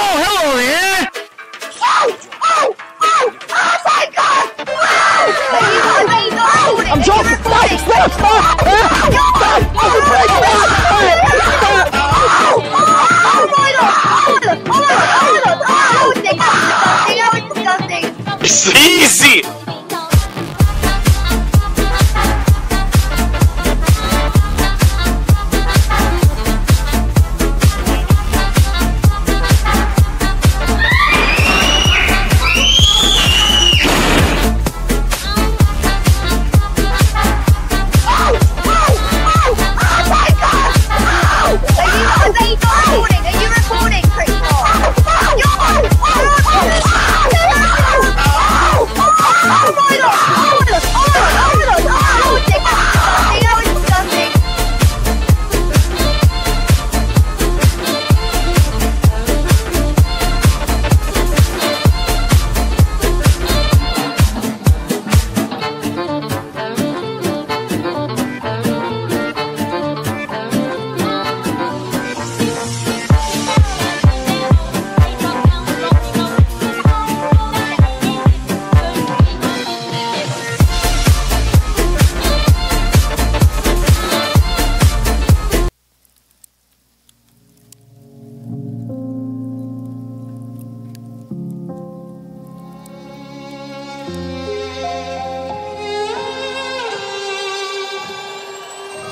Oh,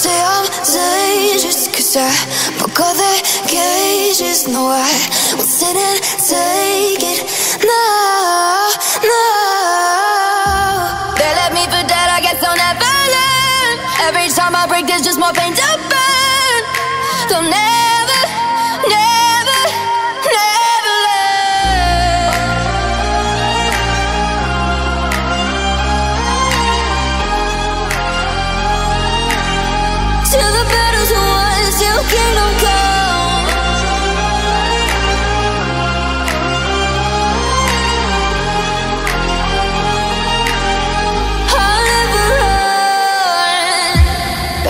say I'm dangerous cause I broke all the cages. No, I won't sit and take it. No, no. They left me for dead, I guess I'll never learn. Every time I break there's just more pain to burn. They'll never, never, never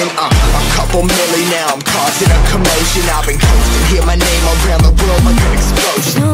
A couple million now, I'm causing a commotion. I've been coasting, hear my name around the world like an explosion